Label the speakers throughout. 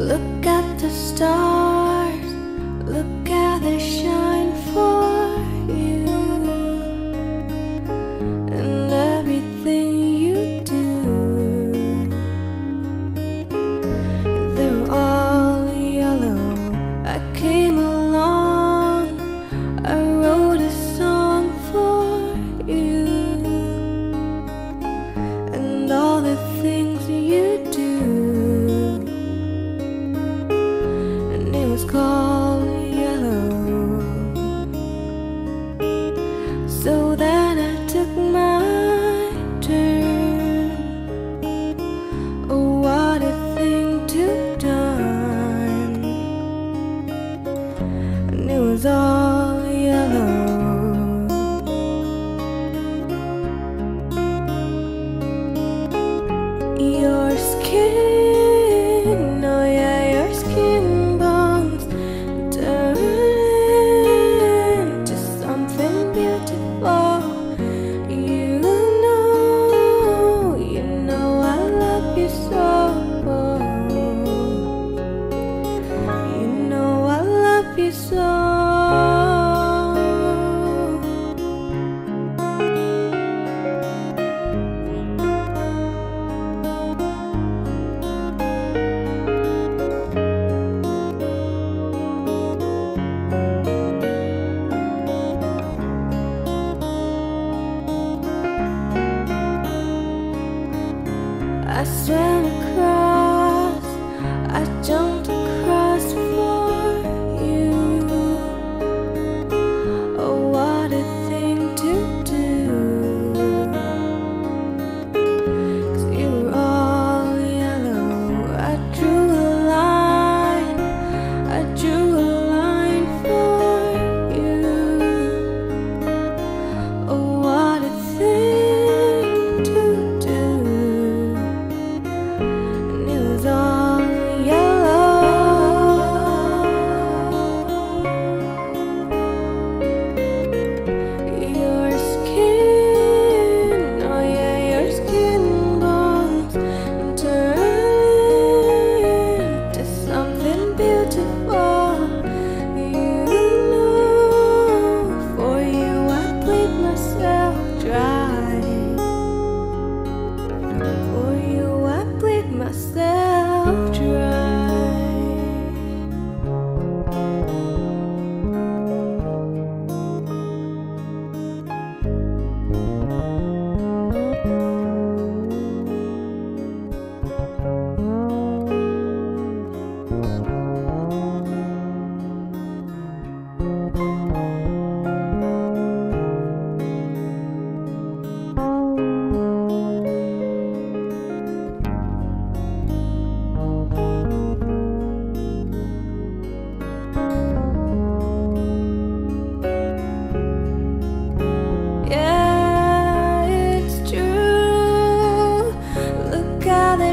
Speaker 1: Look at the stars, look how they shine. I swim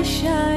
Speaker 1: shine.